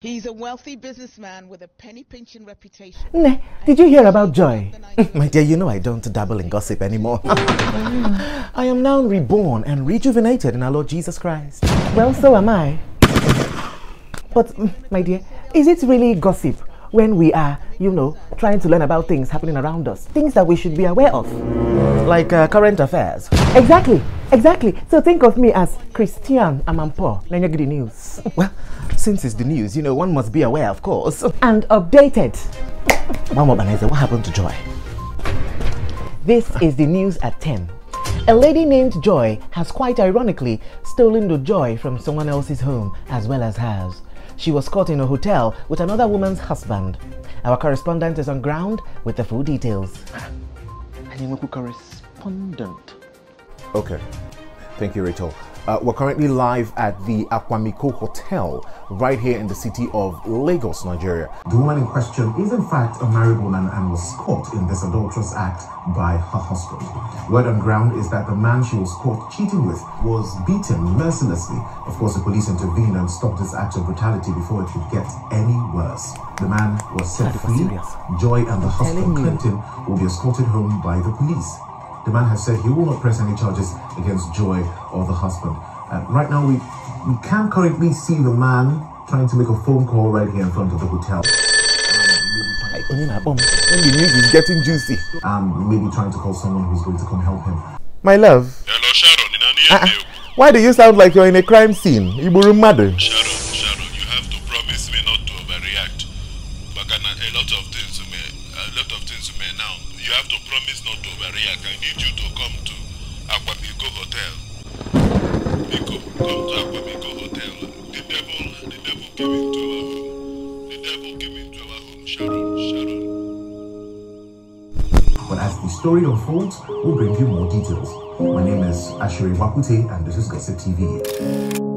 He's a wealthy businessman with a penny pinching reputation. Ne, did you hear about Joy? My dear, you know I don't dabble in gossip anymore. I am now reborn and rejuvenated in our Lord Jesus Christ. Well, so am I. But, mm, my dear, is it really gossip when we are, you know, trying to learn about things happening around us? Things that we should be aware of. Like uh, current affairs. Exactly, exactly. So think of me as Christian Amanpour, Lenyagidi News. Well, since it's the news, you know, one must be aware, of course. And updated. Mama Baneza, what happened to Joy? This is the news at 10. A lady named Joy has quite ironically stolen the joy from someone else's home as well as hers. She was caught in a hotel with another woman's husband. Our correspondent is on ground with the full details. correspondent. Okay. Thank you, Rachel. Uh, we're currently live at the Aquamico Hotel right here in the city of Lagos, Nigeria. The woman in question is in fact a married woman and was caught in this adulterous act by her husband. Word on ground is that the man she was caught cheating with was beaten mercilessly. Of course, the police intervened and stopped this act of brutality before it could get any worse. The man was set free. Joy and the husband, Clinton, will be escorted home by the police. The man has said he will not press any charges against Joy or the husband. Uh, right now, we, we can currently see the man trying to make a phone call right here in front of the hotel. When the news is getting juicy. Um, maybe trying to call someone who's going to come help him. My love. Hello, Sharon. In Uh, why do you sound like you're in a crime scene? Iburu mother. Sharon, Sharon, you have to promise me not to overreact. Bakana, a lot of things may, a lot of things may now. You have to promise not to overreact. I need you to come to Aquamico Hotel. But as the story unfolds, we'll bring you more details. My name is Ashiri Wapute, and this is Gossip TV.